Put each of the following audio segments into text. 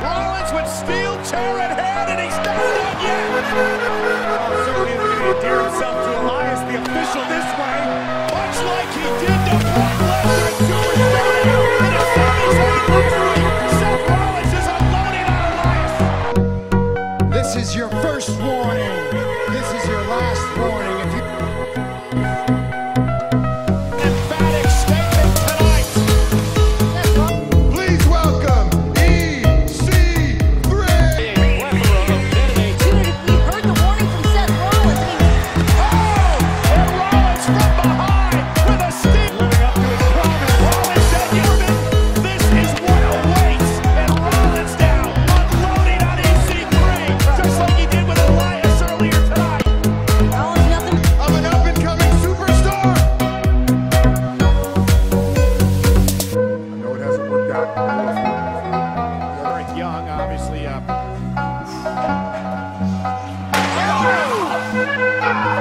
Rollins with steel chair in hand, and he's not done yet. Oh, Going to endear to Elias, the official, this way, much like he did Brock Lesnar Rollins is on Elias. This is your first warning. This is your last warning.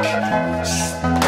Música